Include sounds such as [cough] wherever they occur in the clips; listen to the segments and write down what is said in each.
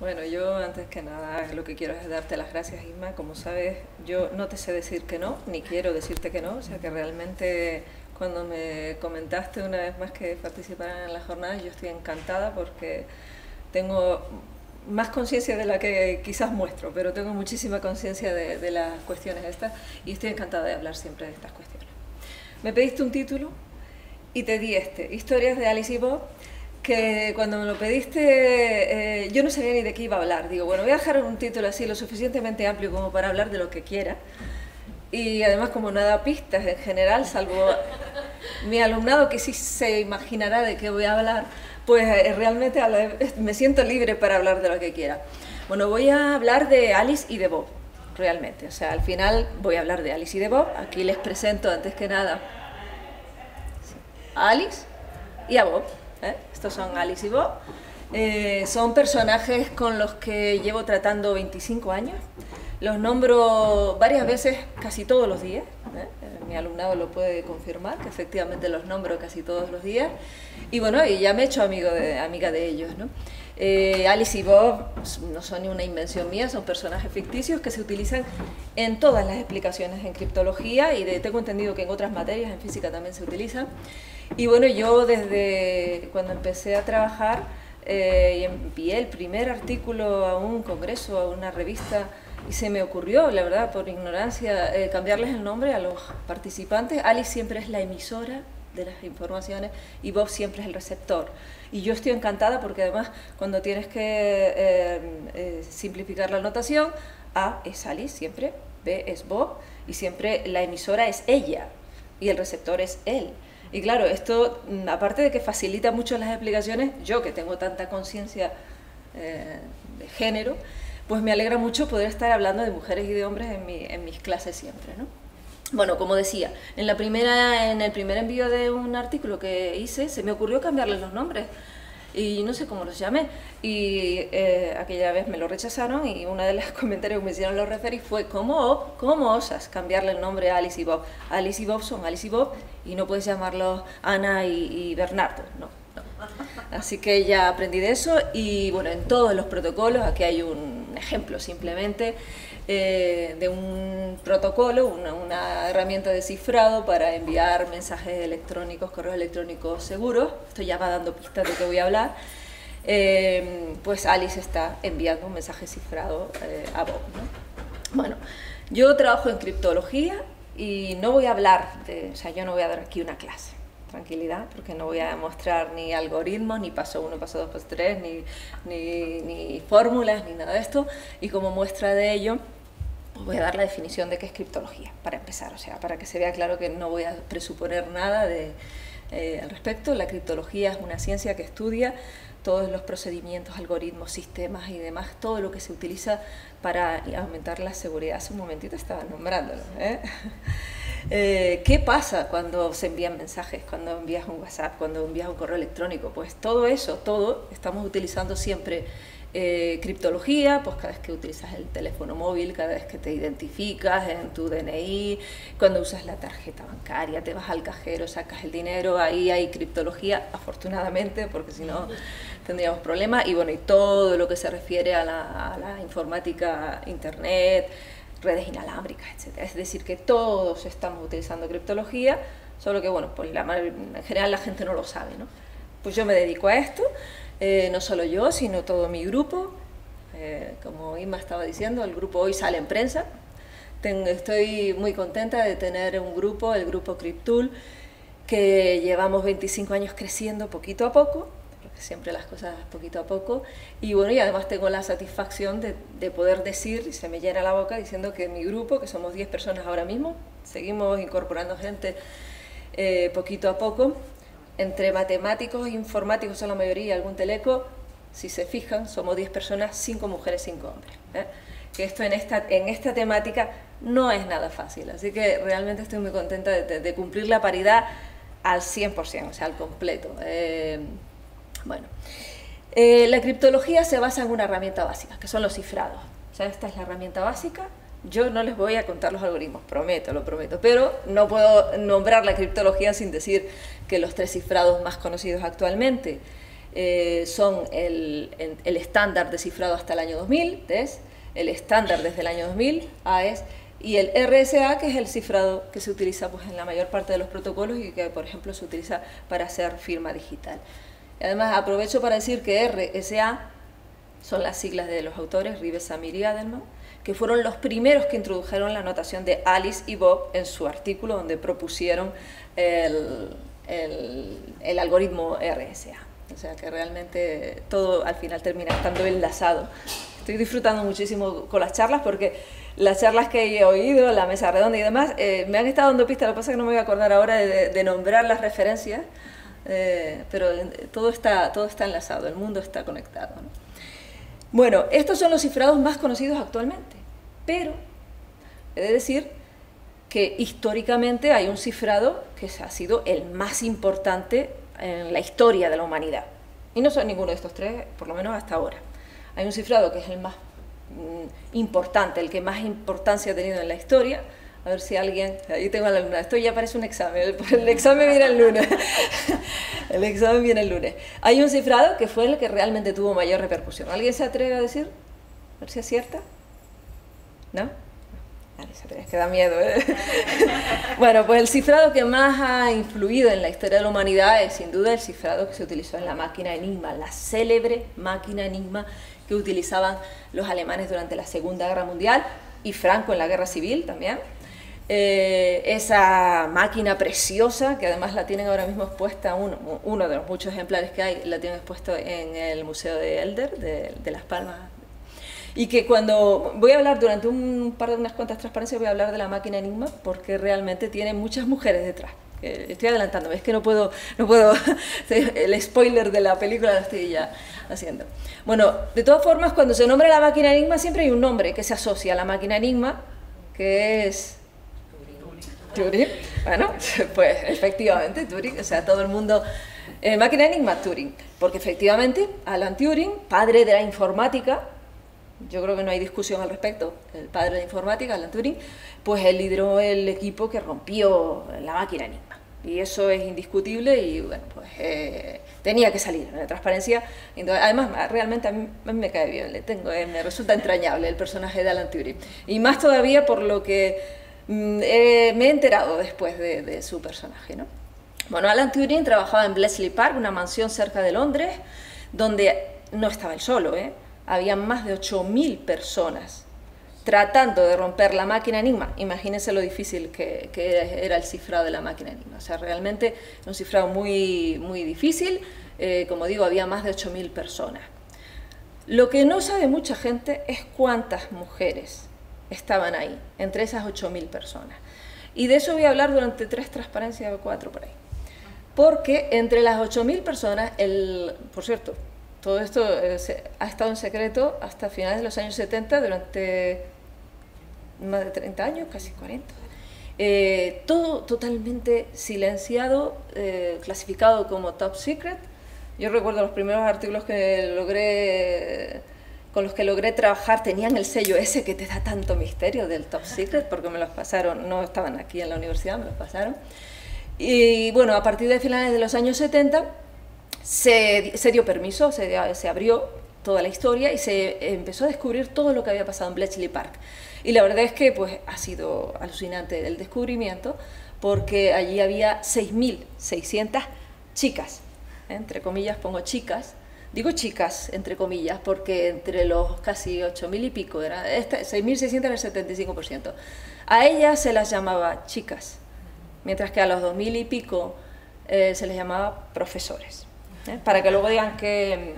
Bueno, yo antes que nada lo que quiero es darte las gracias, Isma. Como sabes, yo no te sé decir que no, ni quiero decirte que no. O sea que realmente cuando me comentaste una vez más que participaran en la jornada, yo estoy encantada porque tengo más conciencia de la que quizás muestro, pero tengo muchísima conciencia de, de, las cuestiones estas y estoy encantada de hablar siempre de estas cuestiones. Me pediste un título y te di este, Historias de Alice y Bob, que cuando me lo pediste eh, yo no sabía ni de qué iba a hablar. Digo, bueno, voy a dejar un título así lo suficientemente amplio como para hablar de lo que quiera. Y además como no da pistas en general, salvo mi alumnado que sí se imaginará de qué voy a hablar, pues eh, realmente me siento libre para hablar de lo que quiera. Bueno, voy a hablar de Alice y de Bob, realmente. O sea, al final voy a hablar de Alice y de Bob. Aquí les presento antes que nada a Alice y a Bob. ¿Eh? Estos son Alice y Bob. Eh, son personajes con los que llevo tratando 25 años. Los nombro varias veces, casi todos los días. ¿eh? Mi alumnado lo puede confirmar, que efectivamente los nombro casi todos los días. Y bueno, y ya me he hecho amigo de, amiga de ellos. ¿no? Eh, Alice y Bob no son ni una invención mía, son personajes ficticios que se utilizan en todas las explicaciones en criptología y de, tengo entendido que en otras materias, en física también se utilizan. Y bueno, yo desde cuando empecé a trabajar eh, y envié el primer artículo a un congreso, a una revista, y se me ocurrió, la verdad, por ignorancia, eh, cambiarles el nombre a los participantes. Alice siempre es la emisora de las informaciones y Bob siempre es el receptor. Y yo estoy encantada porque además cuando tienes que eh, eh, simplificar la notación, A es Alice siempre, B es Bob y siempre la emisora es ella y el receptor es él. Y claro, esto, mm, aparte de que facilita mucho las explicaciones, yo que tengo tanta conciencia de género, pues me alegra mucho poder estar hablando de mujeres y de hombres en, en mis clases siempre, ¿no? Bueno, como decía, en, la primera, en el primer envío de un artículo que hice se me ocurrió cambiarles los nombres y no sé cómo los llamé. Y eh, aquella vez me lo rechazaron y una de las [laughs] comentarios que me hicieron los referís fue ¿cómo, ¿cómo osas cambiarle el nombre a Alice y Bob? Alice y Bob son Alice y Bob y no puedes llamarlos Ana y, y Bernardo, no. Así que ya aprendí de eso y bueno, en todos los protocolos, aquí hay un ejemplo simplemente eh, de un protocolo, una, herramienta de cifrado para enviar mensajes electrónicos, correos electrónicos seguros, esto ya va dando pistas de qué voy a hablar, eh, pues Alice está enviando un mensaje cifrado eh, a Bob. Bueno, yo trabajo en criptología y no voy a hablar de, o sea, yo no voy a dar aquí una clase tranquilidad, porque no voy a mostrar ni algoritmos, ni paso 1, paso 2, paso 3, ni, ni, fórmulas, ni nada de esto. Y como muestra de ello, voy a dar la definición de qué es criptología, para empezar, o sea, para que se vea claro que no voy a presuponer nada eh, al respecto. La criptología es una ciencia que estudia todos los procedimientos, algoritmos, sistemas y demás, todo lo que se utiliza para aumentar la seguridad. Hace un momentito estaba nombrándolo. ¿eh? [laughs] Eh, ¿Qué pasa cuando se envían mensajes, cuando envías un WhatsApp, cuando envías un correo electrónico? Pues todo eso, todo, estamos utilizando siempre eh, criptología, pues cada vez que utilizas el teléfono móvil, cada vez que te identificas en tu DNI, cuando usas la tarjeta bancaria, te vas al cajero, sacas el dinero, ahí hay criptología, afortunadamente, porque si no tendríamos problemas, y bueno, y todo lo que se refiere a la, a la informática, internet, redes inalámbricas, etc. Es decir, que todos estamos utilizando criptología, solo que, bueno, pues la, en general la gente no lo sabe, ¿no? Pues yo me dedico a esto, eh, no solo yo, sino todo mi grupo. Eh, como Inma estaba diciendo, el grupo hoy sale en prensa. estoy muy contenta de tener un grupo, el grupo Cryptool, que llevamos 25 años creciendo poquito a poco siempre las cosas poquito a poco. Y bueno, y además tengo la satisfacción de, de, poder decir, y se me llena la boca diciendo que mi grupo, que somos 10 personas ahora mismo, seguimos incorporando gente eh, poquito a poco, entre matemáticos e informáticos son la mayoría, algún teleco, si se fijan, somos 10 personas, 5 mujeres, 5 hombres. ¿eh? Que esto en esta, en esta temática no es nada fácil, así que realmente estoy muy contenta de, cumplir la paridad al 100%, o sea, al completo. Eh, bueno, eh, la criptología se basa en una herramienta básica, que son los cifrados. O sea, esta es la herramienta básica. Yo no les voy a contar los algoritmos, prometo, lo prometo, pero no puedo nombrar la criptología sin decir que los tres cifrados más conocidos actualmente, eh, son el, el estándar descifrado hasta el año 2000, TES, el estándar desde el año 2000, AES, y el RSA, que es el cifrado que se utiliza pues, en la mayor parte de los protocolos y que, por ejemplo, se utiliza para hacer firma digital. Además, aprovecho para decir que RSA son las siglas de los autores, Rives, Samir y Adelman, que fueron los primeros que introdujeron la notación de Alice y Bob en su artículo donde propusieron el, algoritmo RSA. O sea que realmente todo al final termina estando enlazado. Estoy disfrutando muchísimo con las charlas porque las charlas que he oído, la mesa redonda y demás, eh, me han estado dando pistas, lo que pasa es que no me voy a acordar ahora de, nombrar las referencias, eh, pero todo está, todo está enlazado, el mundo está conectado. Bueno, estos son los cifrados más conocidos actualmente, pero he de decir que históricamente hay un cifrado que ha sido el más importante en la historia de la humanidad. Y no son ninguno de estos tres, por lo menos hasta ahora. Hay un cifrado que es el más Mm, importante, el que más importancia ha tenido en la historia. A ver si alguien, ahí tengo la luna, esto ya parece un examen, el, examen viene el lunes, [laughs] el examen viene el lunes. Hay un cifrado que fue el que realmente tuvo mayor repercusión. ¿Alguien se atreve a decir? A ver si acierta. ¿No? Es que da miedo. ¿eh? [laughs] bueno, pues el cifrado que más ha influido en la historia de la humanidad es sin duda el cifrado que se utilizó en la máquina Enigma, la célebre máquina Enigma que utilizaban los alemanes durante la Segunda Guerra Mundial y Franco en la Guerra Civil también. Eh, esa máquina preciosa, que además la tienen ahora mismo expuesta, uno, uno, de los muchos ejemplares que hay, la tienen expuesto en el Museo de Elder, de, Las Palmas. Y que cuando voy a hablar durante un par de unas cuantas transparencias, voy a hablar de la máquina Enigma, porque realmente tiene muchas mujeres detrás estoy adelantando, es que no puedo, no puedo, [laughs] el spoiler de la película lo estoy ya haciendo. Bueno, de todas formas, cuando se nombra la máquina Enigma, siempre hay un nombre que se asocia a la máquina Enigma, que es... Turing. Bueno, [laughs] pues efectivamente, Turing, o sea, todo el mundo... Eh, máquina Enigma, Turing, porque efectivamente Alan Turing, padre de la informática, yo creo que no hay discusión al respecto, el padre de informática, Alan Turing, pues él lideró el equipo que rompió la máquina Enigma. Y eso es indiscutible y bueno, pues eh, tenía que salir la transparencia. Además, realmente a mí, me cae bien, le tengo, eh, me resulta entrañable el personaje de Alan Turing. Y más todavía por lo que mm, eh, me he enterado después de, su personaje. ¿no? Bueno, Alan Turing trabajaba en Bletchley Park, una mansión cerca de Londres, donde no estaba él solo, ¿eh? Había más de 8.000 personas tratando de romper la máquina Enigma. Imagínense lo difícil que, era el cifrado de la máquina Enigma. O sea, realmente un cifrado muy, muy difícil. Eh, como digo, había más de 8.000 personas. Lo que no sabe mucha gente es cuántas mujeres estaban ahí, entre esas 8.000 personas. Y de eso voy a hablar durante tres transparencias o cuatro por ahí. Porque entre las 8.000 personas, el, por cierto, todo esto eh, ha estado en secreto hasta finales de los años 70, durante más de 30 años, casi 40. Eh, todo totalmente silenciado, eh, clasificado como top secret. Yo recuerdo los primeros artículos que logré, con los que logré trabajar, tenían el sello ese que te da tanto misterio del top secret, porque me los pasaron, no estaban aquí en la universidad, me los pasaron. Y bueno, a partir de finales de los años 70 se, dio permiso, se, abrió toda la historia y se empezó a descubrir todo lo que había pasado en Bletchley Park. Y la verdad es que pues, ha sido alucinante el descubrimiento porque allí había 6.600 chicas, entre comillas pongo chicas, digo chicas entre comillas porque entre los casi 8.000 y pico, era 6.600 era el 75%. A ellas se las llamaba chicas, mientras que a los 2.000 y pico eh, se les llamaba profesores. Para que luego digan que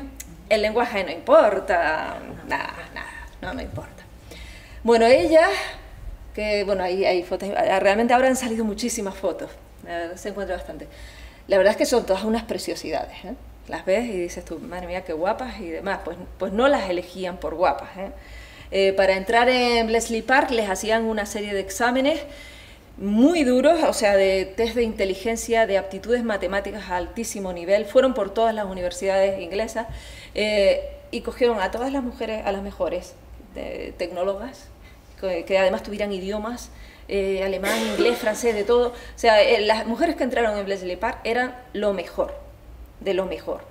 el lenguaje no importa, nada, nada, no, no importa. Bueno, ella, que bueno, ahí hay fotos, realmente ahora han salido muchísimas fotos, se encuentra bastante. La verdad es que son todas unas preciosidades, ¿eh? Las ves y dices tú, madre mía, qué guapas y demás. Pues, pues no las elegían por guapas. ¿eh? Eh, para entrar en Leslie Park les hacían una serie de exámenes muy duros, o sea, de test de inteligencia, de aptitudes matemáticas a altísimo nivel. Fueron por todas las universidades inglesas y cogieron a todas las mujeres, a las mejores tecnólogas, que, además tuvieran idiomas, eh, alemán, inglés, francés, de todo. O sea, eh, las mujeres que entraron en Bletchley Park eran lo mejor, de lo mejor.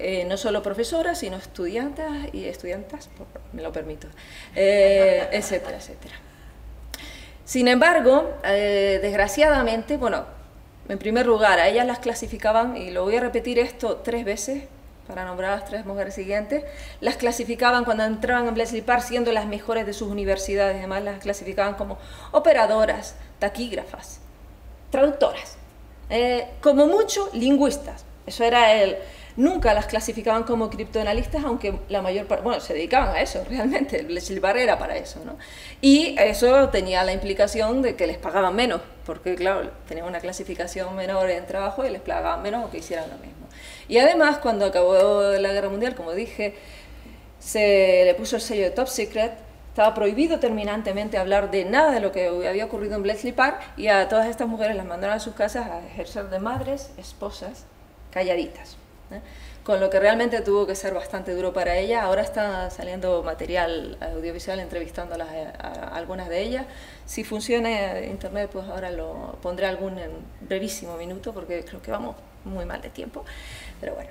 eh, no solo profesoras, sino estudiantes y estudiantas, me lo permito, eh, etcétera, etcétera. Sin embargo, eh, desgraciadamente, bueno, en primer lugar, a ellas las clasificaban, y lo voy a repetir esto tres veces para nombrar a las tres mujeres siguientes, las clasificaban cuando entraban en Bletchley Park siendo las mejores de sus universidades, además las clasificaban como operadoras, taquígrafas, traductoras, como mucho lingüistas. Eso era el, Nunca las clasificaban como criptoanalistas, aunque la mayor parte, bueno, se dedicaban a eso [laughs] realmente, el Bar era para eso, ¿no? Y eso tenía la implicación de que les pagaban menos, porque claro, tenían una clasificación menor en trabajo y les pagaban menos o que hicieran lo mismo. Y además, cuando acabó la guerra mundial, como dije, se le puso el sello de Top Secret, estaba prohibido terminantemente hablar de nada de lo que había ocurrido en Bletchley Park y a todas estas mujeres las mandaron a sus casas a ejercer de madres, esposas, calladitas. ¿Eh? con lo que realmente tuvo que ser bastante duro para ella. Ahora está saliendo material audiovisual entrevistando a, algunas de ellas. Si funciona internet, pues ahora lo pondré algún en brevísimo minuto porque creo que vamos muy mal de tiempo. Pero bueno.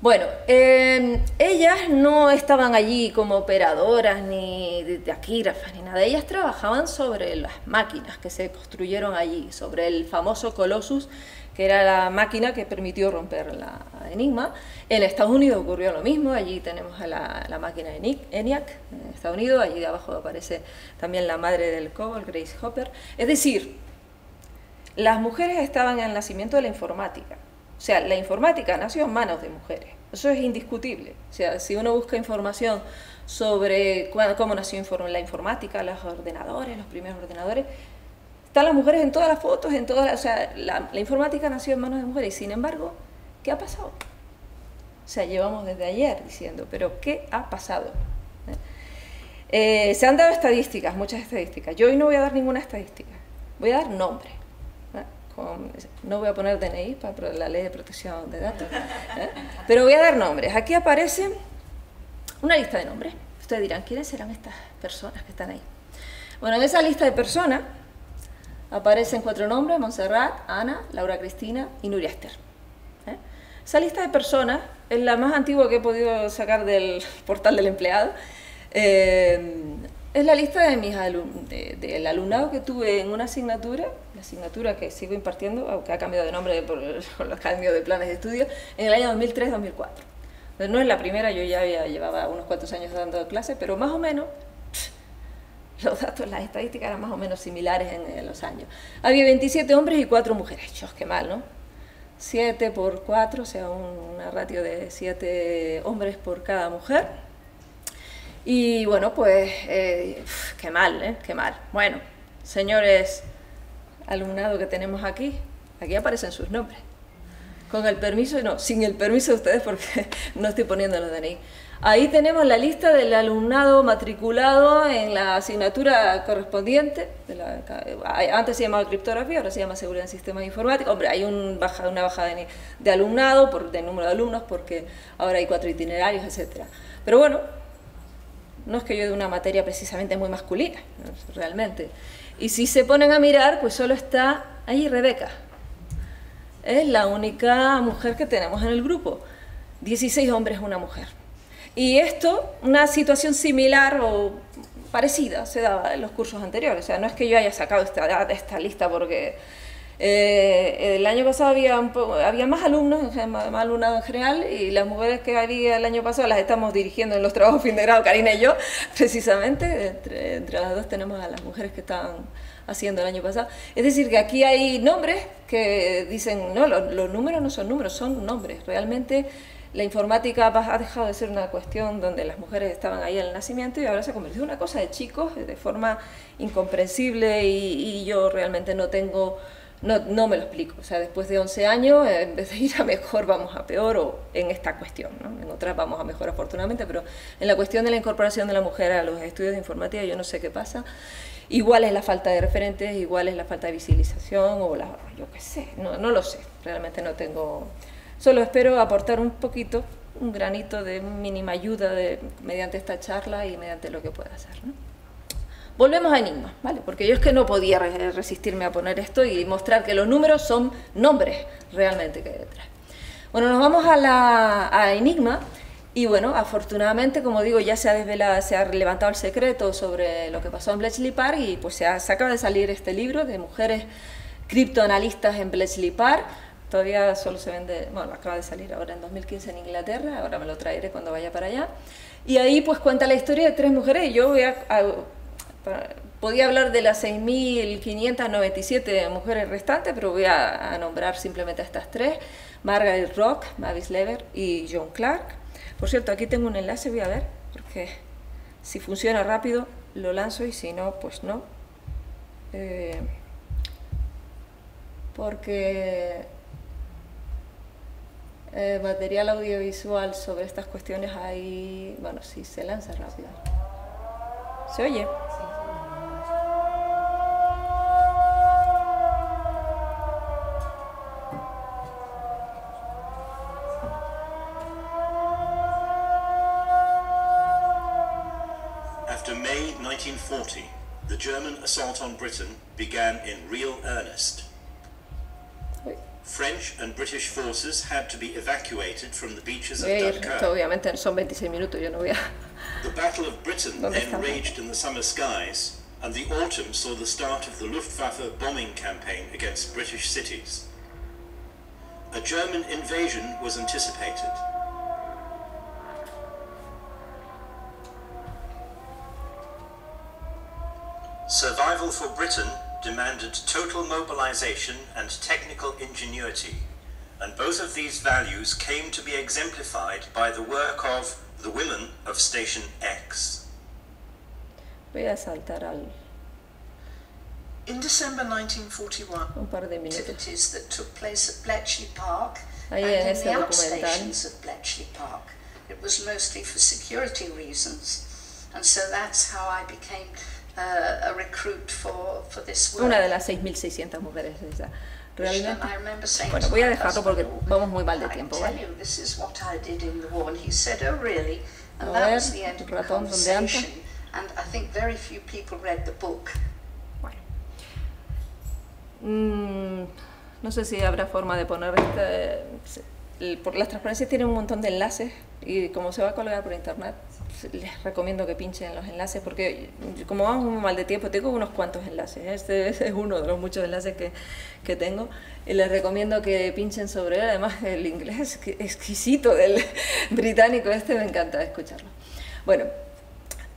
Bueno, em, ellas no estaban allí como operadoras ni de taquígrafas ni nada. Ellas trabajaban sobre las máquinas que se construyeron allí, sobre el famoso Colossus que era la máquina que permitió romper la Enigma. En Estados Unidos ocurrió lo mismo, allí tenemos a la, máquina ENIAC en Estados Unidos, allí de abajo aparece también la madre del COBOL, Grace Hopper. Es decir, las mujeres estaban en el nacimiento de la informática. O sea, la informática nació en manos de mujeres. Eso es indiscutible. O sea, si uno busca información sobre cómo nació la informática, los ordenadores, los primeros ordenadores, están las mujeres en todas las fotos, en todas o sea, la, informática nació en manos de mujeres y sin embargo, ¿qué ha pasado? O sea, llevamos desde ayer diciendo, pero ¿qué ha pasado? ¿Eh? se han dado estadísticas, muchas estadísticas. Yo hoy no voy a dar ninguna estadística, voy a dar nombre. no voy a poner DNI para la ley de protección de datos, ¿eh? pero voy a dar nombres. Aquí aparece una lista de nombres. Ustedes dirán, ¿quiénes serán estas personas que están ahí? Bueno, en esa lista de personas aparecen cuatro nombres, Montserrat, Ana, Laura Cristina y Nuria Esther. ¿eh? Esa lista de personas es la más antigua que he podido sacar del [laughs] portal del empleado. Eh, es la lista de mis del alumnado que tuve en una asignatura, la asignatura que sigo impartiendo, aunque ha cambiado de nombre por, [laughs] los cambios de planes de estudio, en el año 2003-2004. No es la primera, yo ya había, llevaba unos cuantos años dando clases, pero más o menos [laughs] los datos, las estadísticas eran más o menos similares en, los años. Había 27 hombres y 4 mujeres. Qué mal, ¿no? 7 por 4, o sea, una ratio de 7 hombres por cada mujer. Y bueno, pues, eh, qué mal, ¿eh? Qué mal. Bueno, señores alumnado que tenemos aquí, aquí aparecen sus nombres. Con el permiso, no, sin el permiso de ustedes porque [laughs] no estoy poniendo los DNI. Ahí tenemos la lista del alumnado matriculado en la asignatura correspondiente. antes se llamaba criptografía, ahora se llama seguridad en sistemas informáticos. Hombre, hay un baja, una baja de, alumnado, por, de número de alumnos, porque ahora hay cuatro itinerarios, etc. Pero bueno, no es que yo de una materia precisamente muy masculina, realmente. Y si se ponen a mirar, pues solo está ahí Rebeca. Es la única mujer que tenemos en el grupo. 16 hombres, una mujer. Y esto, una situación similar o parecida se daba en los cursos anteriores. O sea, no es que yo haya sacado esta, esta lista porque eh, el año pasado había, había más alumnos, más, alumnado en general, y las mujeres que había el año pasado las estamos dirigiendo en los trabajos fin de grado, Karina y yo, [laughs] precisamente. Entre, entre las dos tenemos a las mujeres que estaban haciendo el año pasado. Es decir, que aquí hay nombres que dicen, no, los, los números no son números, son nombres. Realmente la informática ha dejado de ser una cuestión donde las mujeres estaban ahí el nacimiento y ahora se ha convertido en una cosa de chicos de forma incomprensible y, yo realmente no tengo, no, no, me lo explico. O sea, después de 11 años, en vez de ir a mejor, vamos a peor o en esta cuestión. ¿no? En otras vamos a mejor afortunadamente, pero en la cuestión de la incorporación de la mujer a los estudios de informática yo no sé qué pasa. Igual es la falta de referentes, igual es la falta de visibilización o la, yo qué sé, no, no lo sé, realmente no tengo Solo espero aportar un poquito, un granito de mínima ayuda mediante esta charla y mediante lo que pueda hacer. Volvemos a Enigma, ¿vale? Porque yo es que no podía resistirme a poner esto y mostrar que los números son nombres realmente que hay detrás. Bueno, nos vamos a, la, a Enigma y bueno, afortunadamente, como digo, ya se ha desvelado, se ha levantado el secreto sobre lo que pasó en Bletchley Park y pues se, se acaba de salir este libro de mujeres criptoanalistas en Bletchley Park. Todavía solo se vende, bueno, acaba de salir ahora en 2015 en Inglaterra, ahora me lo traeré cuando vaya para allá. Y ahí pues cuenta la historia de tres mujeres y yo voy a, podía hablar de las 6.597 mujeres restantes, pero voy a, a, nombrar simplemente a estas tres, Margaret Rock, Mavis Lever y John Clark. Por cierto, aquí tengo un enlace, voy a ver, porque si funciona rápido lo lanzo y si no, pues no. Eh, porque eh, material audiovisual sobre estas cuestiones ahí, bueno, sí, se lanza rápido. ¿Se oye? After May 1940, the German assault on Britain began in real earnest. French and British forces had to be evacuated from the beaches of Dunkirk. Obviamente son 26 minutos, yo no voy a... [laughs] The Battle of Britain then raged in the summer skies, and the autumn saw the start of the Luftwaffe bombing campaign against British cities. A German invasion was anticipated. Survival for Britain demanded total mobilization and technical ingenuity, and both of these values came to be exemplified by the work of the women of Station X. Voy a saltar al In December 1941, un par de minutos. activities that took place at Bletchley Park Ahí and in the outstations of Bletchley Park. It was mostly for security reasons, and so that's how I became a recruit for, for this work. Una de las 6.600 mujeres esa. Realmente. Remember saying Bueno, voy a dejarlo porque "Oh, vamos muy mal de tiempo, ¿vale? you, this is what I did in the war. And he said, oh, really? And A that ver, was the end of the ratón, ¿dónde anda? conversation. And I think very few people read the book. Bueno. Mm, no sé si habrá forma de poner este... el- por las transparencias tienen un montón de enlaces y como se va a colgar por internet, les recomiendo que pinchen los enlaces porque como vamos muy mal de tiempo, tengo unos cuantos enlaces, ¿eh? este, es uno de los muchos enlaces que, que tengo y les recomiendo que pinchen sobre él, además el inglés exquisito del británico este, me encanta escucharlo. Bueno,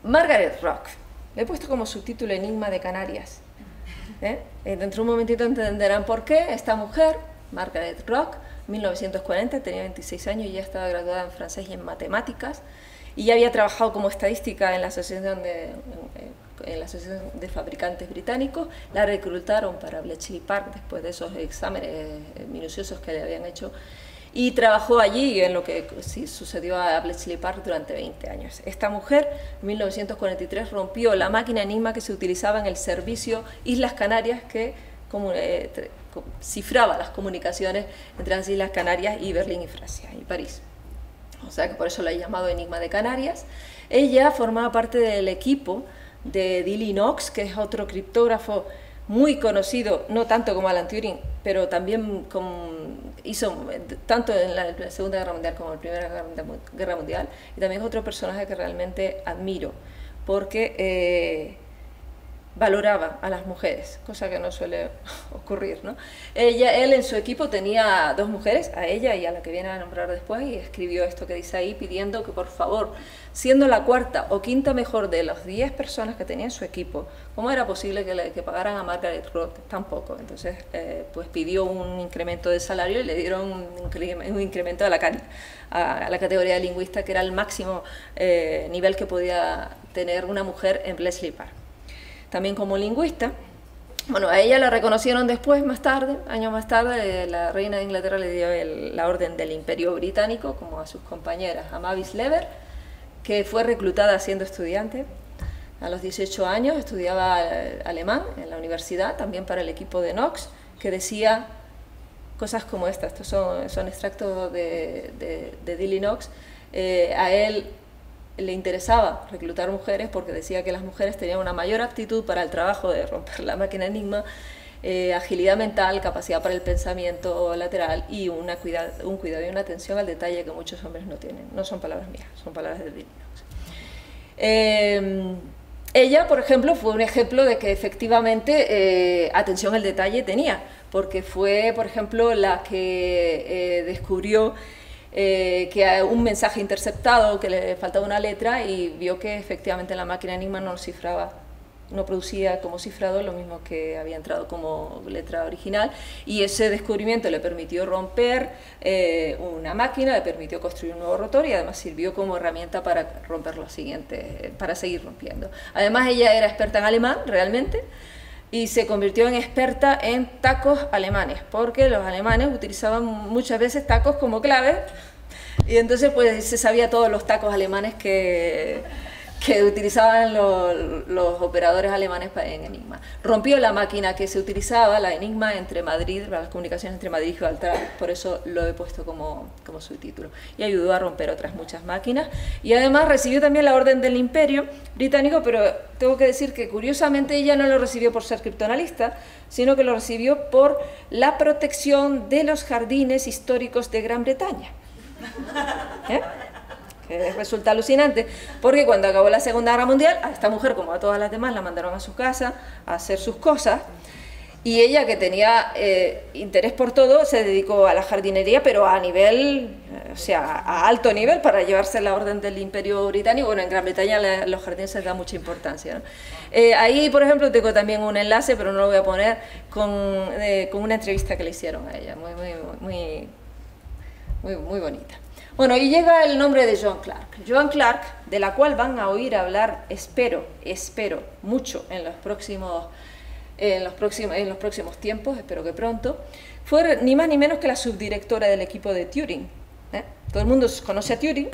Margaret Rock, le he puesto como subtítulo Enigma de Canarias. ¿eh? Eh, Dentro de un momentito entenderán por qué esta mujer, Margaret Rock, 1940, tenía 26 años y ya estaba graduada en francés y en matemáticas y ya había trabajado como estadística en la Asociación de, Fabricantes Británicos. La reclutaron para Bletchley Park después de esos exámenes eh, minuciosos que le habían hecho y trabajó allí en lo que sucedió a Bletchley Park durante 20 años. Esta mujer, en 1943, rompió la máquina enigma que se utilizaba en el servicio Islas Canarias que como, eh, cifraba las comunicaciones entre las Islas Canarias y Berlín y Francia y París. O sea que por eso la he llamado Enigma de Canarias. Ella formaba parte del equipo de Dilly Knox, que es otro criptógrafo muy conocido, no tanto como Alan Turing, pero también hizo tanto en la, Segunda Guerra Mundial como en la Primera Guerra Mundial, y también es otro personaje que realmente admiro, porque eh, valoraba a las mujeres, cosa que no suele [laughs] ocurrir. ¿no? Ella, él en su equipo tenía dos mujeres, a ella y a la que viene a nombrar después, y escribió esto que dice ahí pidiendo que por favor, siendo la cuarta o quinta mejor de las 10 personas que tenía en su equipo, ¿cómo era posible que, le, que pagaran a Margaret Roth tan poco? Entonces, eh, pues pidió un incremento de salario y le dieron un, incre- un incremento a la, categoría de lingüista, que era el máximo eh, nivel que podía tener una mujer en Bletchley Park también como lingüista. Bueno, a ella la reconocieron después, más tarde, años más tarde, eh, la reina de Inglaterra le dio la orden del Imperio Británico, como a sus compañeras, a Mavis Lever, que fue reclutada siendo estudiante. A los 18 años estudiaba eh, alemán en la universidad, también para el equipo de Knox, que decía cosas como estas, estos son, son extractos de, de, de Dilly Knox. Eh, a él le interesaba reclutar mujeres porque decía que las mujeres tenían una mayor aptitud para el trabajo de romper la máquina enigma eh, agilidad mental, capacidad para el pensamiento lateral y un cuidado y una atención al detalle que muchos hombres no tienen. No son palabras mías, son palabras de Linux. Eh, ella, por ejemplo, fue un ejemplo de que efectivamente eh, atención al detalle tenía, porque fue, por ejemplo, la que descubrió que un mensaje interceptado, que le faltaba una letra, y vio que efectivamente la máquina Enigma no cifraba no producía como cifrado lo mismo que había entrado como letra original y ese descubrimiento le permitió romper eh, una máquina, le permitió construir un nuevo rotor y además sirvió como herramienta para romper lo siguiente, para seguir rompiendo. Además ella era experta en alemán realmente y se convirtió en experta en tacos alemanes porque los alemanes utilizaban muchas veces tacos como clave y entonces pues se sabía todos los tacos alemanes que que utilizaban los, operadores alemanes en Enigma. Rompió la máquina que se utilizaba, la Enigma, entre Madrid, las comunicaciones entre Madrid y Gibraltar, por eso lo he puesto como, como subtítulo. Y ayudó a romper otras muchas máquinas. Y además recibió también la orden del Imperio británico, pero tengo que decir que curiosamente ella no lo recibió por ser criptoanalista, sino que lo recibió por la protección de los jardines históricos de Gran Bretaña. ¿Eh? Resulta alucinante, porque cuando acabó la Segunda Guerra Mundial, a esta mujer, como a todas las demás, la mandaron a su casa a hacer sus cosas, y ella, que tenía eh, interés por todo, se dedicó a la jardinería, pero a nivel, o sea, a alto nivel, para llevarse la orden del Imperio Británico. Bueno, en Gran Bretaña los jardines se da mucha importancia. Eh, ahí, por ejemplo, tengo también un enlace, pero no lo voy a poner, con, eh, con una entrevista que le hicieron a ella, muy, muy, muy, muy, muy bonita. Bueno, y llega el nombre de Joan Clark. Joan Clark, de la cual van a oír hablar, espero, espero, mucho en los próximos, en los próximos, en los próximos tiempos, espero que pronto, fue ni más ni menos que la subdirectora del equipo de Turing. ¿eh? Todo el mundo conoce a Turing,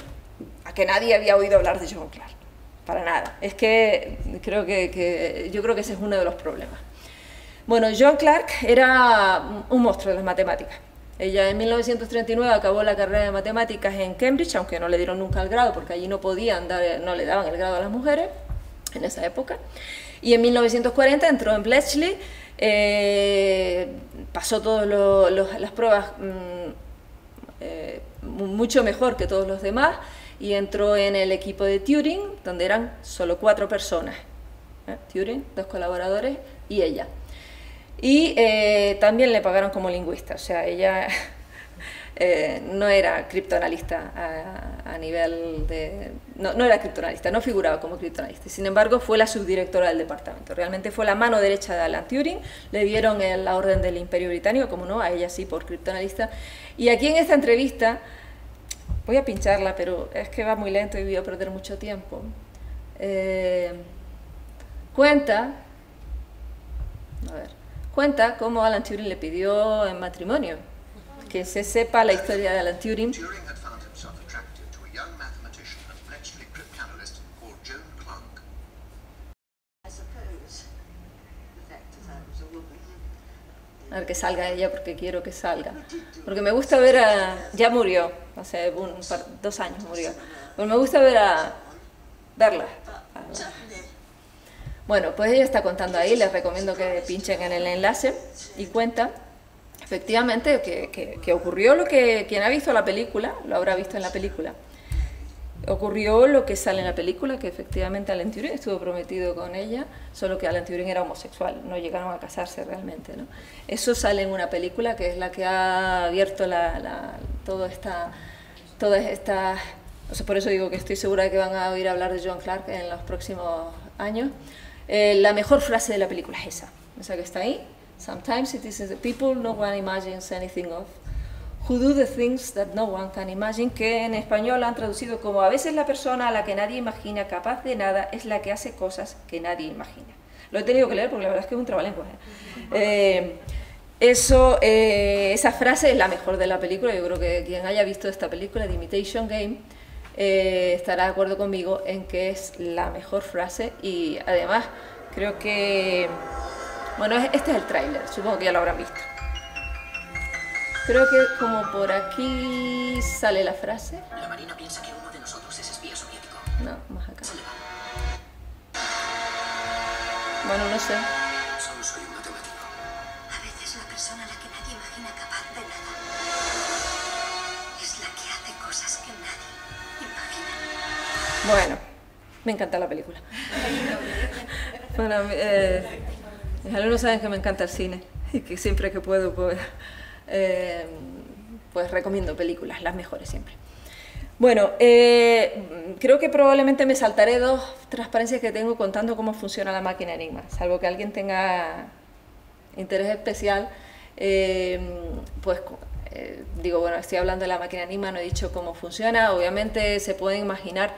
a que nadie había oído hablar de Joan Clark. Para nada. Es que creo que, yo creo que ese es uno de los problemas. Bueno, Joan Clark era un monstruo de las matemáticas. Ella en 1939 acabó la carrera de matemáticas en Cambridge, aunque no le dieron nunca el grado, porque allí no podían dar, no le daban el grado a las mujeres en esa época. Y en 1940 entró en Bletchley, eh, pasó todas las pruebas mm, eh, mucho mejor que todos los demás y entró en el equipo de Turing, donde eran solo cuatro personas. ¿eh? Turing, dos colaboradores y ella. Y eh, también le pagaron como lingüista, o sea, ella [laughs] eh, no era criptoanalista a, nivel de... No, era criptoanalista, no figuraba como criptoanalista. Sin embargo, fue la subdirectora del departamento. Realmente fue la mano derecha de Alan Turing. Le dieron la orden del Imperio Británico, como no, a ella sí por criptoanalista. Y aquí en esta entrevista, voy a pincharla, pero es que va muy lento y voy a perder mucho tiempo. Eh, cuenta... A ver cuenta cómo Alan Turing le pidió en matrimonio, que se sepa la historia de Alan Turing. A ver que salga ella porque quiero que salga. Porque me gusta ver a... Ya murió, hace un dos años murió. Pero me gusta ver a... verla. Bueno, pues ella está contando ahí, les recomiendo que pinchen en el enlace y cuenta efectivamente que, ocurrió lo que quien ha visto la película, lo habrá visto en la película. Ocurrió lo que sale en la película, que efectivamente Alan Turing estuvo prometido con ella, solo que Alan Turing era homosexual, no llegaron a casarse realmente. ¿no? Eso sale en una película que es la que ha abierto la, toda esta... Todas estas por eso digo que estoy segura de que van a oír hablar de John Clark en los próximos años. Eh, la mejor frase de la película es esa, esa que está ahí. Sometimes it is the people no one imagines anything of, who do the things that no one can imagine, que en español han traducido como a veces la persona a la que nadie imagina capaz de nada es la que hace cosas que nadie imagina. Lo he tenido que leer porque la verdad es que es un trabalenguas. Eh, [laughs] eso, eh, esa frase es la mejor de la película. Yo creo que quien haya visto esta película, The Imitation Game, eh, estará de acuerdo conmigo en que es la mejor frase y además creo que, bueno, este es el tráiler, supongo que ya lo habrán visto. Creo que como por aquí sale la frase. La Marina piensa que uno de nosotros es espía soviético. No, más acá. Bueno, no sé. Bueno, me encanta la película. bueno, eh, mis alumnos saben que me encanta el cine y que siempre que puedo, pues, eh, pues recomiendo películas, las mejores siempre. Bueno, eh, creo que probablemente me saltaré dos transparencias que tengo contando cómo funciona la máquina Enigma, salvo que alguien tenga interés especial, eh, pues digo, bueno, estoy hablando de la máquina Enigma, no he dicho cómo funciona, obviamente se pueden imaginar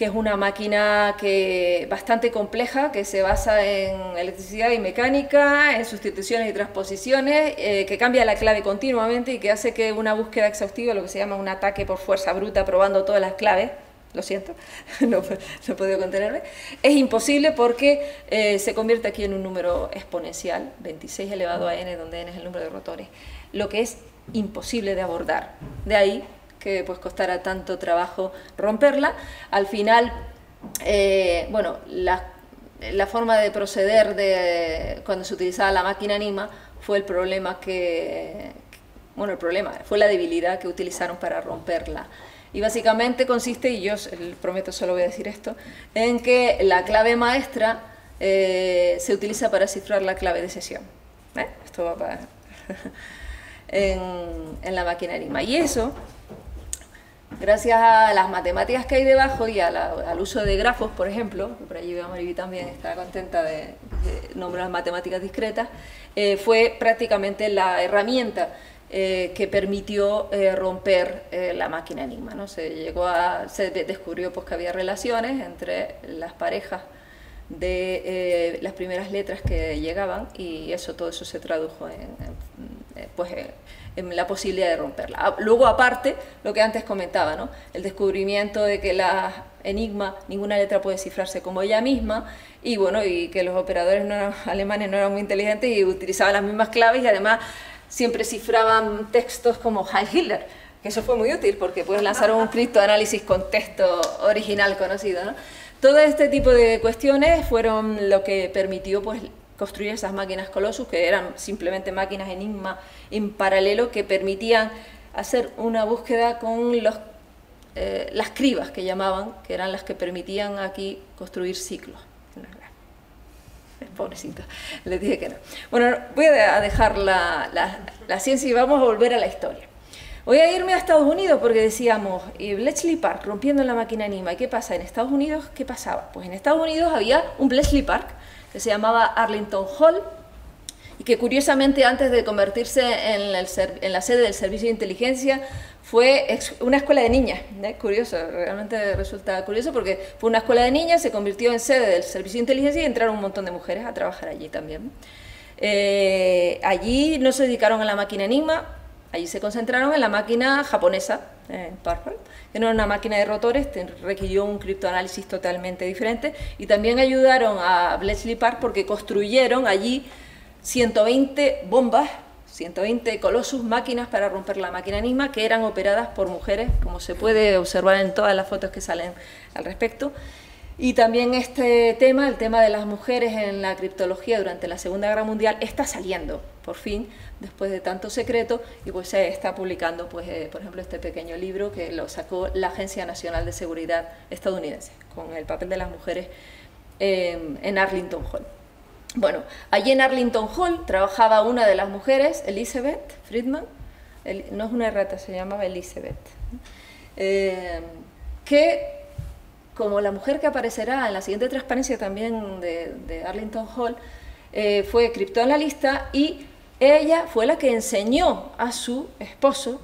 que es una máquina que, bastante compleja, que se basa en electricidad y mecánica, en sustituciones y transposiciones, eh, que cambia la clave continuamente y que hace que una búsqueda exhaustiva, lo que se llama un ataque por fuerza bruta, probando todas las claves, lo siento, [laughs] no, he podido contenerme, es imposible porque eh, se convierte aquí en un número exponencial, 26 elevado a n, donde n es el número de rotores, lo que es imposible de abordar. De ahí que pues costara tanto trabajo romperla. Al final, eh, bueno, la, forma de proceder de cuando se utilizaba la máquina Anima fue el problema que, bueno, el problema, fue la debilidad que utilizaron para romperla. Y básicamente consiste, y yo prometo solo voy a decir esto, en que la clave maestra eh, se utiliza para cifrar la clave de sesión. ¿Eh? Esto va para [laughs] en, la máquina Enigma. Y eso gracias a las matemáticas que hay debajo y al uso de grafos, por ejemplo, por allí veo a Mariby también, está contenta de, nombrar matemáticas discretas, eh, fue prácticamente la herramienta eh, que permitió eh, romper la máquina enigma. ¿no? Se, llegó a, se descubrió pues, que había relaciones entre las parejas de las primeras letras que llegaban y eso todo eso se tradujo en, en pues, la posibilidad de romperla. Ah, luego, aparte, lo que antes comentaba, ¿no? el descubrimiento de que la enigma, ninguna letra puede cifrarse como ella misma, y bueno, y que los operadores [laughs] alemanes no eran muy inteligentes y utilizaban las mismas claves y además siempre cifraban textos como Heil Hitler, que eso fue muy útil porque pues lanzaron un criptoanálisis con texto original conocido. ¿no? Todo este tipo de cuestiones fueron lo que permitió pues construir esas máquinas Colossus, que eran simplemente máquinas enigma en paralelo que permitían hacer una búsqueda con los, eh, las cribas que llamaban, que eran las que permitían aquí construir ciclos. Pobrecito, les dije que no. Bueno, voy a dejar la, la, ciencia y vamos a volver a la historia. Voy a irme a Estados Unidos porque decíamos, y Bletchley Park rompiendo la máquina Enigma. ¿Y qué pasa? En Estados Unidos, ¿qué pasaba? Pues en Estados Unidos había un Bletchley Park que se llamaba Arlington Hall y que curiosamente antes de convertirse en, la sede del Servicio de Inteligencia fue una escuela de niñas, ¿eh? curioso, realmente resulta curioso porque fue una escuela de niñas, se convirtió en sede del Servicio de Inteligencia y entraron un montón de mujeres a trabajar allí también. Eh, allí no se dedicaron a la máquina Enigma, allí se concentraron en la máquina japonesa, en Purple, que no era una máquina de rotores, requirió un criptoanálisis totalmente diferente y también ayudaron a Bletchley Park porque construyeron allí 120 bombas, 120 colosus máquinas para romper la máquina Enigma que eran operadas por mujeres, como se puede observar en todas las fotos que salen al respecto. Y también este tema, el tema de las mujeres en la criptología durante la Segunda Guerra Mundial, está saliendo, por fin, después de tanto secreto, y pues se está publicando, pues, eh, por ejemplo, este pequeño libro que lo sacó la Agencia Nacional de Seguridad estadounidense, con el papel de las mujeres en Arlington Hall. Bueno, allí en Arlington Hall trabajaba una de las mujeres, Elizabeth Friedman, no es una errata, se llamaba Elizabeth, eh, que como la mujer que aparecerá en la siguiente transparencia también de, Arlington Hall, eh, fue criptoanalista y ella fue la que enseñó a su esposo,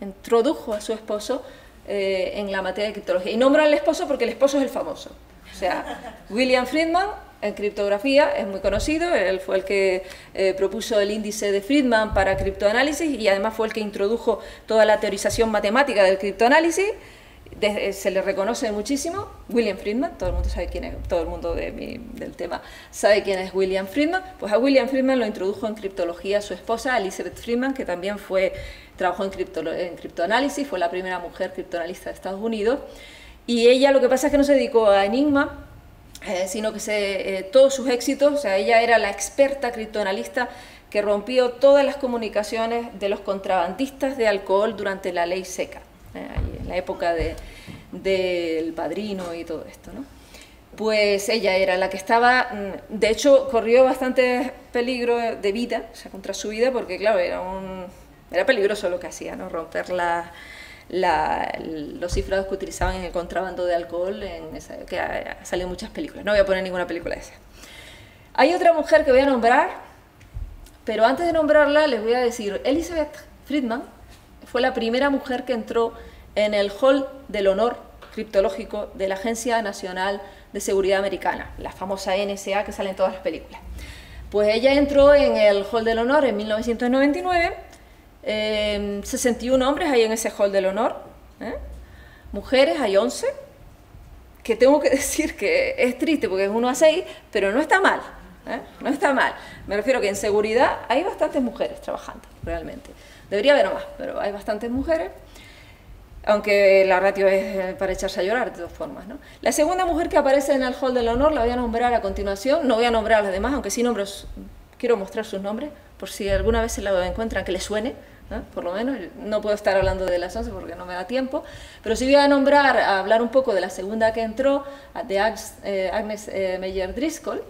introdujo a su esposo eh, en la materia de criptología. Y nombra al esposo porque el esposo es el famoso. O sea, William Friedman en criptografía es muy conocido, él fue el que eh, propuso el índice de Friedman para criptoanálisis y además fue el que introdujo toda la teorización matemática del criptoanálisis se le reconoce muchísimo. William Friedman, todo el mundo sabe quién es, todo el mundo del tema sabe quién es William Friedman. Pues a William Friedman lo introdujo en criptología su esposa, Elizabeth Friedman, que también fue, trabajó en, en criptoanálisis, fue la primera mujer criptoanalista de Estados Unidos. Y ella lo que pasa es que no se dedicó a Enigma, eh, sino que se, eh, todos sus éxitos, o sea, ella era la experta criptoanalista que rompió todas las comunicaciones de los contrabandistas de alcohol durante la ley seca. En la época de, del padrino y todo esto, ¿no? Pues ella era la que estaba, mm, de hecho corrió bastante peligro de vida, o sea, contra su vida, porque claro, era, un, era peligroso lo que hacía, ¿no? Romper la, los cifrados que utilizaban en el contrabando de alcohol, que ha, salido en muchas películas. No voy a poner ninguna película de esa. Hay otra mujer que voy a nombrar, pero antes de nombrarla les voy a decir, Elizabeth Friedman fue la primera mujer que entró en el Hall del Honor Criptológico de la Agencia Nacional de Seguridad Americana, la famosa NSA que sale en todas las películas. Pues ella entró en el Hall del Honor en 1999 61 em, hombres hay en ese hall del honor, ¿eh? mujeres hay 11, que tengo que [laughs] decir que es triste porque es 1 a 6, pero no está mal, ¿eh? no está mal. Me refiero que en seguridad hay bastantes mujeres trabajando, realmente. Debería haber más, pero hay bastantes mujeres, aunque la ratio es eh, para echarse a llorar de todas formas. ¿no? La segunda mujer que aparece en el hall del honor la voy a nombrar a continuación, no voy a nombrar a las demás, aunque sí nombro, quiero mostrar sus nombres, por si alguna vez se la encuentran que le suene, por lo menos. No puedo estar hablando de las 11 porque no me da tiempo, pero sí voy a nombrar, a hablar un poco de la segunda que entró, de eh, Agnes eh, Meyer Driscoll,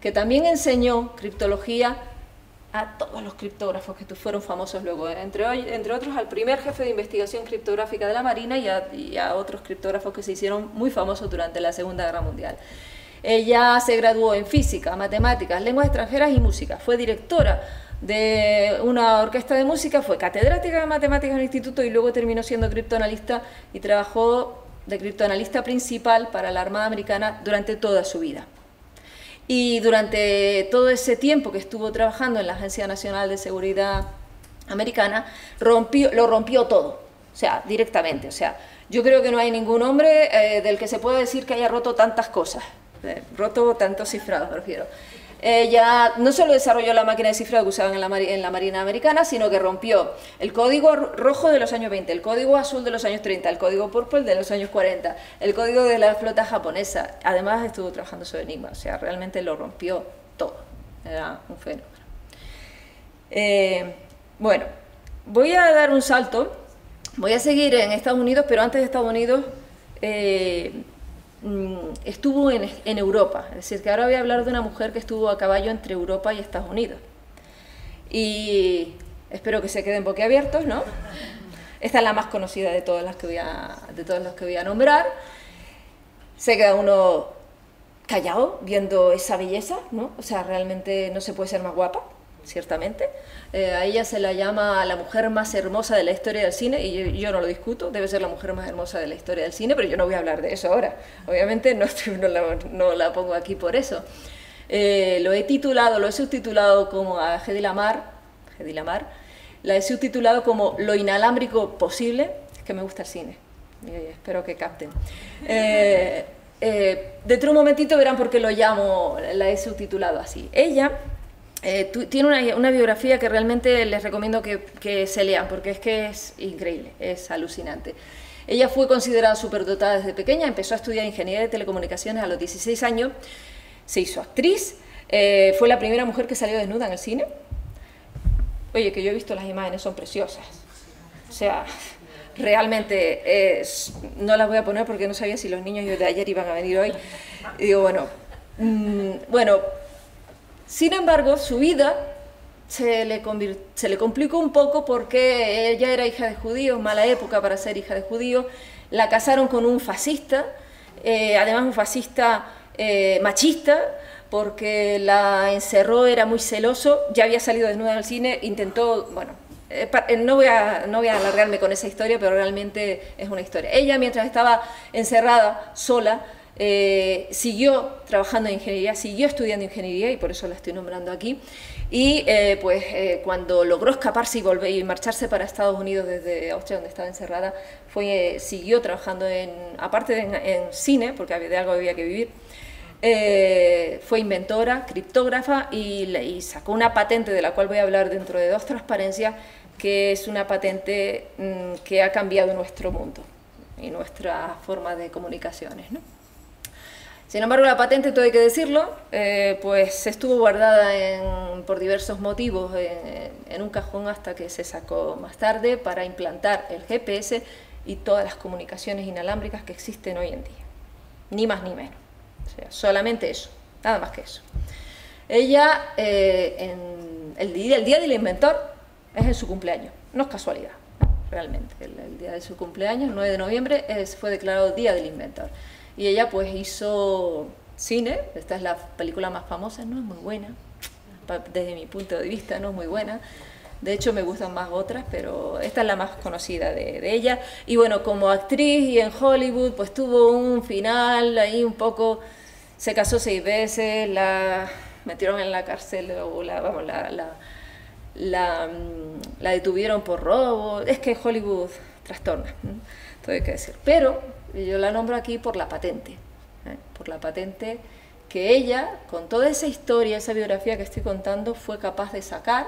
que también enseñó criptología a todos los criptógrafos que fueron famosos luego, ¿eh? entre, entre otros al primer jefe de investigación criptográfica de la Marina y a, y a otros criptógrafos que se hicieron muy famosos durante la Segunda Guerra Mundial. Ella se graduó en física, matemáticas, lenguas extranjeras y música. Fue directora de una orquesta de música, fue catedrática de matemáticas en el instituto y luego terminó siendo criptoanalista y trabajó de criptoanalista principal para la Armada Americana durante toda su vida. Y durante todo ese tiempo que estuvo trabajando en la Agencia Nacional de Seguridad Americana, rompió, lo rompió todo, o sea, directamente. O sea, yo creo que no hay ningún hombre eh, del que se pueda decir que haya roto tantas cosas, eh, roto tantos cifrados, prefiero. Ella no solo desarrolló la máquina de cifrado que usaban en la, Marina Americana, sino que rompió el código rojo de los años 20, el código azul de los años 30, el código purple de los años 40, el código de la flota japonesa. Además estuvo trabajando sobre Enigma, o sea, realmente lo rompió todo. Era un fenómeno. Eh, bueno, voy a dar un salto. Voy a seguir en Estados Unidos, pero antes de Estados Unidos... Eh, estuvo en, Europa. Es decir, que ahora voy a hablar de una mujer que estuvo a caballo entre Europa y Estados Unidos. Y espero que se queden boquiabiertos, ¿no? Esta es la más conocida de todas las que voy a, de todas las que voy a nombrar. Se queda uno callado viendo esa belleza, ¿no? O sea, realmente no se puede ser más guapa ciertamente. Eh, a ella se la llama la mujer más hermosa de la historia del cine, y yo, no lo discuto, debe ser la mujer más hermosa de la historia del cine, pero yo no voy a hablar de eso ahora. Obviamente no, no, la, pongo aquí por eso. Eh, lo he titulado, lo he subtitulado como a Hedy Lamar, Hedy Lamar, la he subtitulado como Lo inalámbrico posible, es que me gusta el cine, y espero que capten. Eh, dentro de un momentito verán por qué lo llamo, la he subtitulado así. Ella eh, tiene una, biografía que realmente les recomiendo que, se lean, porque es que es increíble, es alucinante. Ella fue considerada superdotada desde pequeña, empezó a estudiar ingeniería de telecomunicaciones a los 16 años, se hizo actriz, eh, fue la primera mujer que salió desnuda en el cine. Oye, que yo he visto las imágenes, son preciosas. O sea, realmente no las voy a poner porque no sabía si los niños de ayer iban a venir hoy. Y digo, bueno, mm, bueno, sin embargo, su vida se le, se le complicó un poco porque ella era hija de judíos, mala época para ser hija de judíos, la casaron con un fascista, eh, además un fascista eh, machista, porque la encerró, era muy celoso, ya había salido desnuda del cine, intentó, bueno, eh, no voy, a, no voy a alargarme con esa historia, pero realmente es una historia. Ella, mientras estaba encerrada, sola, eh, siguió trabajando en ingeniería, siguió estudiando ingeniería y por eso la estoy nombrando aquí. Y eh, pues eh, cuando logró escaparse y volver y marcharse para Estados Unidos desde Austria, donde estaba encerrada, fue, siguió trabajando en, aparte de en, cine, porque de algo había que vivir, fue inventora, criptógrafa y, y, sacó una patente de la cual voy a hablar dentro de dos transparencias, que es una patente mm, que ha cambiado nuestro mundo y nuestra forma de comunicaciones. ¿no? Sin embargo, la patente, todo hay que decirlo, eh, pues estuvo guardada por diversos motivos en, un cajón hasta que se sacó más tarde para implantar el GPS y todas las comunicaciones inalámbricas que existen hoy en día. Ni más ni menos. O sea, solamente eso, nada más que eso. Ella, eh, el, día, el del inventor es en su cumpleaños, no es casualidad, realmente. El, día de su cumpleaños, 9 de noviembre, es, fue declarado Día del Inventor. Y ella pues hizo cine, esta es la película más famosa, no es muy buena, desde mi punto de vista no es muy buena. De hecho, me gustan más otras, pero esta es la más conocida de, de, ella. Y bueno, como actriz y en Hollywood, pues tuvo un final ahí un poco... Se casó seis veces, la metieron en la cárcel o la, vamos, la, la, mm, la detuvieron por robo. Es que Hollywood trastorna, todo hay que decir. Pero yo la nombro aquí por la patente, ¿eh? por la patente que ella, con toda esa historia, esa biografía que estoy contando, fue capaz de sacar,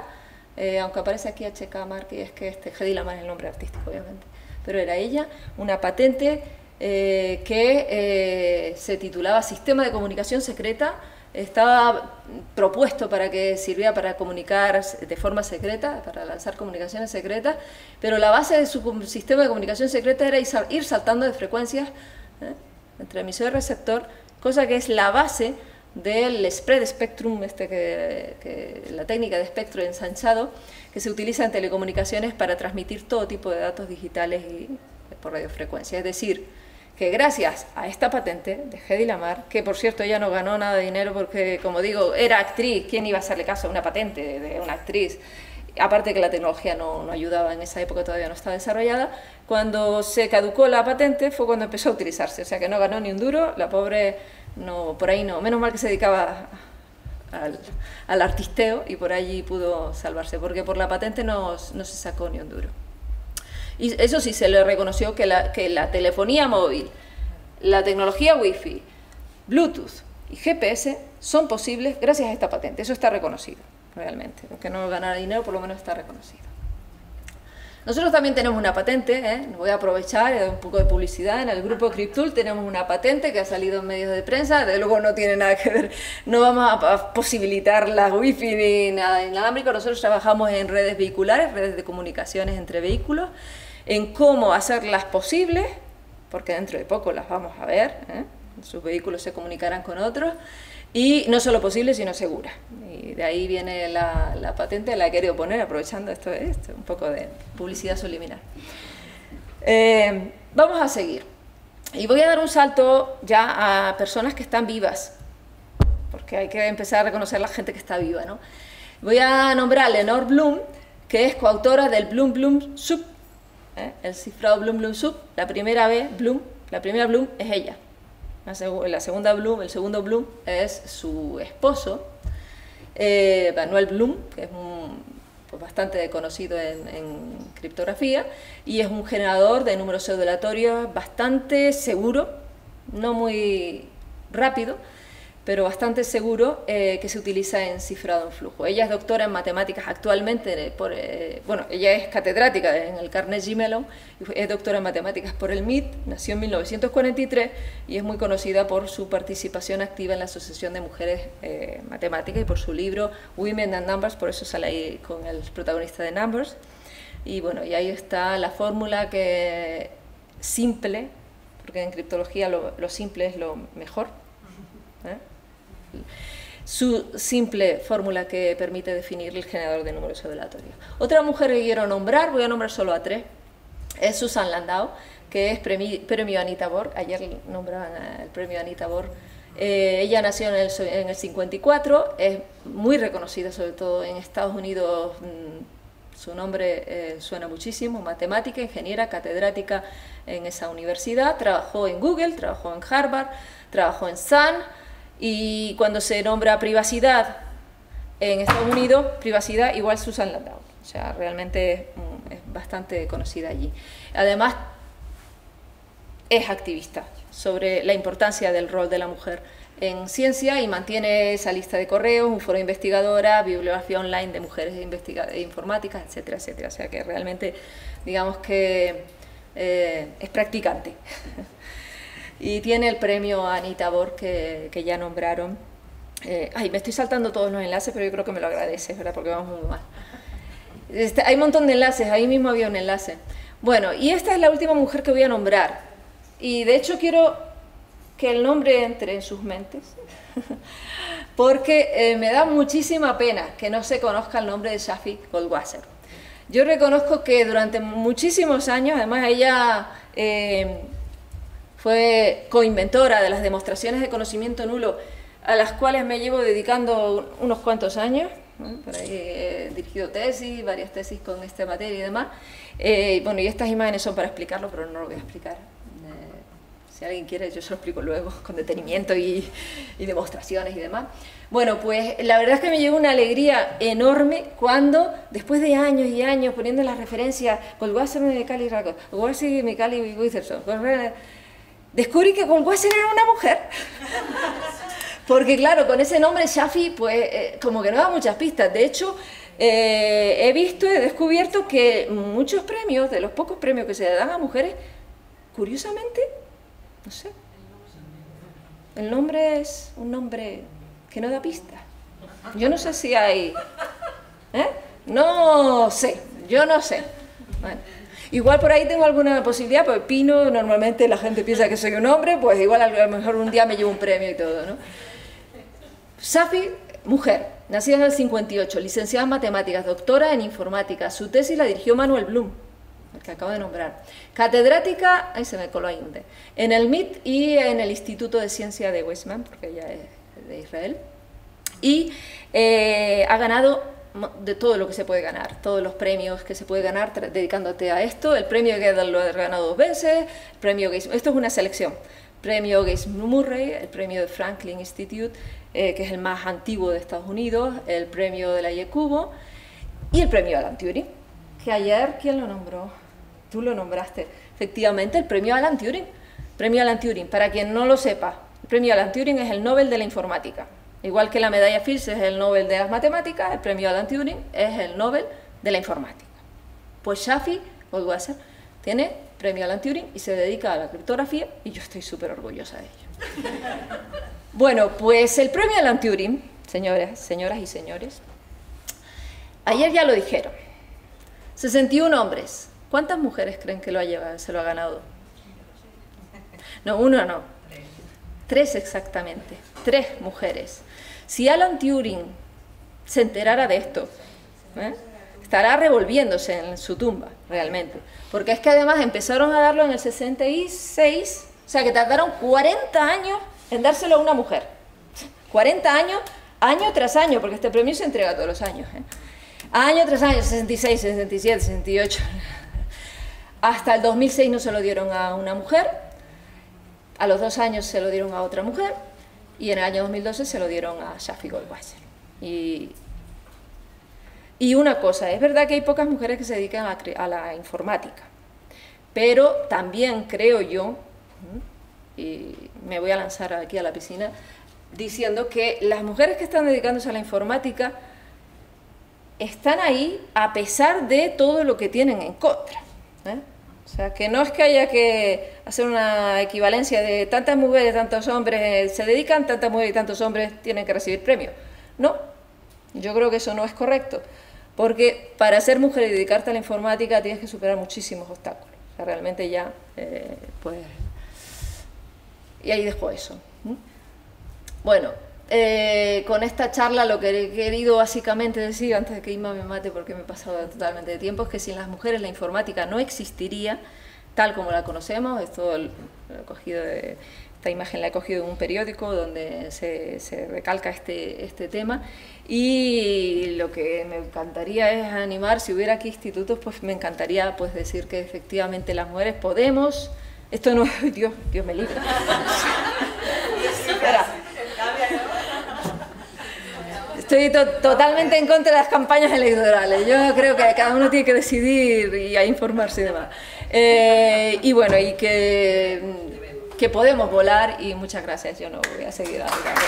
eh, aunque aparece aquí H.K. Mark, y es que este Hedy Lamar es el nombre artístico, obviamente, pero era ella, una patente eh, que se titulaba Sistema de Comunicación Secreta estaba propuesto para que sirviera para comunicar de forma secreta, para lanzar comunicaciones secretas, pero la base de su sistema de comunicación secreta era ir saltando de frecuencias ¿eh? entre emisor y receptor, cosa que es la base del spread spectrum, este que, que, la técnica de espectro ensanchado, que se utiliza en telecomunicaciones para transmitir todo tipo de datos digitales y por radiofrecuencia. Es decir, que gracias a esta patente de Hedy Lamar, que por cierto ella no ganó nada de dinero porque, como digo, era actriz, ¿quién iba a hacerle caso a una patente de una actriz? Aparte que la tecnología no, no ayudaba en esa época, todavía no estaba desarrollada, cuando se caducó la patente fue cuando empezó a utilizarse, o sea que no ganó ni un duro, la pobre no, por ahí no, menos mal que se dedicaba al, al artisteo y por allí pudo salvarse, porque por la patente no, no se sacó ni un duro. Y eso sí, se le reconoció que la, que la telefonía móvil, la tecnología Wi-Fi, Bluetooth y GPS son posibles gracias a esta patente. Eso está reconocido, realmente. Aunque no ganara dinero, por lo menos está reconocido. Nosotros también tenemos una patente, ¿eh? voy a aprovechar y dar un poco de publicidad. En el grupo Cryptool tenemos una patente que ha salido en medios de prensa, de luego no tiene nada que ver, no vamos a posibilitar la wifi ni nada inalámbrico. Nosotros trabajamos en redes vehiculares, redes de comunicaciones entre vehículos, en cómo hacerlas posibles, porque dentro de poco las vamos a ver, ¿eh? sus vehículos se comunicarán con otros, y no solo posible, sino segura. Y de ahí viene la, la patente, la he querido poner aprovechando esto, esto un poco de publicidad subliminal. Eh, vamos a seguir. Y voy a dar un salto ya a personas que están vivas, porque hay que empezar a reconocer a la gente que está viva. ¿no? Voy a nombrar a Lenore Bloom, que es coautora del Bloom Bloom Sub, ¿eh? el cifrado Bloom Bloom Sub. La primera vez, Bloom, la primera Bloom es ella. La, seg la, segunda Bloom, el segundo Bloom es su esposo, eh, Manuel Bloom, que es un, pues bastante conocido en, en, criptografía, y es un generador de números pseudolatorios bastante seguro, no muy rápido, pero bastante seguro eh, que se utiliza en cifrado en flujo. Ella es doctora en matemáticas actualmente, por, eh, bueno, ella es catedrática en el Carnegie Mellon, es doctora en matemáticas por el MIT, nació en 1943 y es muy conocida por su participación activa en la Asociación de Mujeres eh, Matemáticas y por su libro Women and Numbers, por eso sale ahí con el protagonista de Numbers. Y bueno, y ahí está la fórmula que simple, porque en criptología lo, lo simple es lo mejor. Su simple fórmula que permite definir el generador de números pseudolatorios. Otra mujer que quiero nombrar, voy a nombrar solo a tres, es Susan Landau, que es premio, premio Anita Borg, ayer nombraban el premio Anita Borg, eh, ella nació en el, en el, 54, es muy reconocida sobre todo en Estados Unidos, mmm, su nombre eh, suena muchísimo, matemática, ingeniera, catedrática en esa universidad, trabajó en Google, trabajó en Harvard, trabajó en Sun, y cuando se nombra privacidad en Estados Unidos, privacidad igual Susan Landau. O sea, realmente es bastante conocida allí. Además, es activista sobre la importancia del rol de la mujer en ciencia y mantiene esa lista de correos, un foro investigadora, bibliografía online de mujeres de informáticas, etcétera, etcétera. O sea que realmente, digamos que eh, es practicante. [laughs] y tiene el premio Anita Borg que, que ya nombraron. Eh, ay, me estoy saltando todos los enlaces, pero yo creo que me lo agradeces, ¿verdad? Porque vamos muy mal. Este, hay un montón de enlaces, ahí mismo había un enlace. Bueno, y esta es la última mujer que voy a nombrar. Y de hecho quiero que el nombre entre en sus mentes, [laughs] porque eh, me da muchísima pena que no se conozca el nombre de Shafi Goldwasser. Yo reconozco que durante muchísimos años, además ella eh, fue coinventora de las demostraciones de conocimiento nulo, a las cuales me llevo dedicando unos cuantos años, por ahí he dirigido tesis, varias tesis con esta materia y demás. Eh, bueno, y estas imágenes son para explicarlo, pero no lo voy a explicar. Eh, si alguien quiere, yo se lo explico luego, [laughs] con detenimiento y, demostraciones y demás. Bueno, pues la verdad es que me llevó una alegría enorme cuando, después de años y años poniendo las referencias, Goldwasser, Mecali, Goldwasser, Mecali, Witherson, descubrí que Goldwasser era una mujer. Porque claro, con ese nombre Shafi, pues eh, como que no da muchas pistas. De hecho, eh, he visto, he descubierto que muchos premios, de los pocos premios que se dan a mujeres, curiosamente, no sé, el nombre es un nombre que no da pista. Yo no sé si hay... ¿eh? No sé, yo no sé. Igual por ahí tengo alguna posibilidad, porque Pino normalmente la gente piensa que soy un hombre, pues igual a lo mejor un día me llevo un premio y todo, ¿no? Safi, mujer, nacida en el 58, licenciada en matemáticas, doctora en informática. Su tesis la dirigió Manuel Blum, el que acabo de nombrar. Catedrática, ahí se me coló ahí, en el MIT y en el Instituto de Ciencia de Weizmann, porque ella es de Israel. Y eh, ha ganado de todo lo que se puede ganar, todos los premios que se puede ganar dedicándote a esto. El premio Gödel lo ha ganado dos veces, el premio esto es una selección. Premio Gates Murray, el premio de Franklin Institute, eh, que es el más antiguo de Estados Unidos, el premio de la Yecubo y el premio Alan Turing, que ayer, ¿quién lo nombró? Tú lo nombraste. Efectivamente, el premio Alan Turing. Premio Alan Turing, para quien no lo sepa, el premio Alan Turing es el Nobel de la Informática. Igual que la medalla Fields es el Nobel de las Matemáticas, el premio Alan Turing es el Nobel de la Informática. Pues Shafi Goldwasser tiene premio Alan Turing y se dedica a la criptografía y yo estoy súper orgullosa de ello. [laughs] Bueno, pues el premio Alan Turing, señoras, señoras y señores, ayer ya lo dijeron, 61 hombres. ¿Cuántas mujeres creen que lo ha llevado, se lo ha ganado? No, uno no. Tres exactamente. Tres mujeres. Si Alan Turing se enterara de esto, ¿eh? estará revolviéndose en su tumba, realmente. Porque es que además empezaron a darlo en el 66, o sea que tardaron 40 años en dárselo a una mujer. 40 años, año tras año, porque este premio se entrega todos los años. ¿eh? Año tras año, 66, 67, 68. Hasta el 2006 no se lo dieron a una mujer, a los dos años se lo dieron a otra mujer y en el año 2012 se lo dieron a Shafi Goldwasser. Y, una cosa, es verdad que hay pocas mujeres que se dedican a, a la informática, pero también creo yo, y me voy a lanzar aquí a la piscina, diciendo que las mujeres que están dedicándose a la informática están ahí a pesar de todo lo que tienen en contra. ¿eh? O sea, que no es que haya que hacer una equivalencia de tantas mujeres, tantos hombres se dedican, tantas mujeres y tantos hombres tienen que recibir premios. No, yo creo que eso no es correcto, porque para ser mujer y dedicarte a la informática tienes que superar muchísimos obstáculos. O sea, realmente ya, eh, pues y ahí dejo eso. Bueno, eh, con esta charla lo que he querido básicamente decir, antes de que Inma me mate porque me he pasado totalmente de tiempo, es que sin las mujeres la informática no existiría tal como la conocemos. Esto he cogido esta imagen la he cogido en un periódico donde se, recalca este, este tema y lo que me encantaría es animar, si hubiera aquí institutos, pues me encantaría pues decir que efectivamente las mujeres podemos esto no, [laughs] Dios, Dios me libre. [laughs] Estoy totalmente en contra de las campañas electorales. Yo creo que cada uno tiene que decidir y a informarse y demás. Eh, y bueno, y que, que podemos volar y muchas gracias. Yo no voy a seguir hablando.